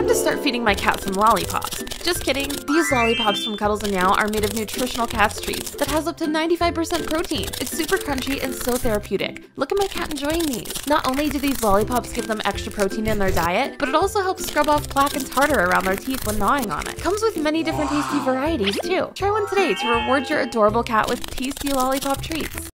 Time to start feeding my cat some lollipops. Just kidding. These lollipops from Cuddles and Meow are made of nutritional cat's treats that has up to 95% protein. It's super crunchy and so therapeutic. Look at my cat enjoying these. Not only do these lollipops give them extra protein in their diet, but it also helps scrub off plaque and tartar around their teeth when gnawing on it. Comes with many different tasty varieties too. Try one today to reward your adorable cat with tasty lollipop treats.